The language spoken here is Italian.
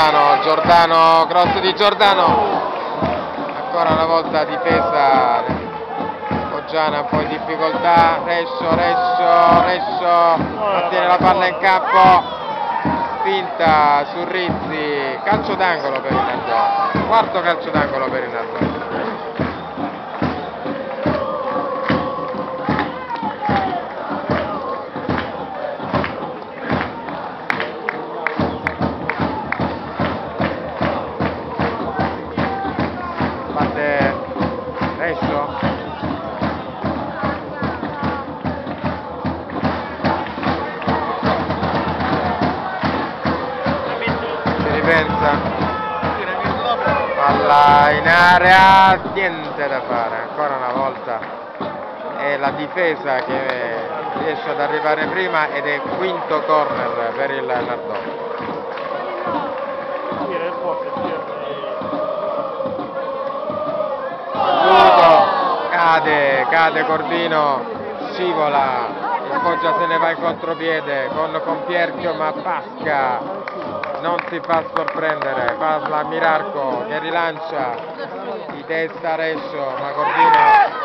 Giordano, cross di Giordano, ancora una volta difesa. Foggiana un po' in difficoltà, Resso, Resso, Resso, mantiene la palla in campo, spinta su Rizzi, calcio d'angolo per il Nardone, quarto calcio d'angolo per il ripensa, palla in area, niente da fare, ancora una volta. È la difesa che riesce ad arrivare prima ed è quinto corner per il Nardone. Aiuto, cade, cade Cordino, scivola, Foggia se ne va in contropiede con Compierchio ma Pasca non si fa sorprendere, passa a Mirarco che rilancia di testa Rescio ma Cordino